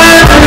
Lord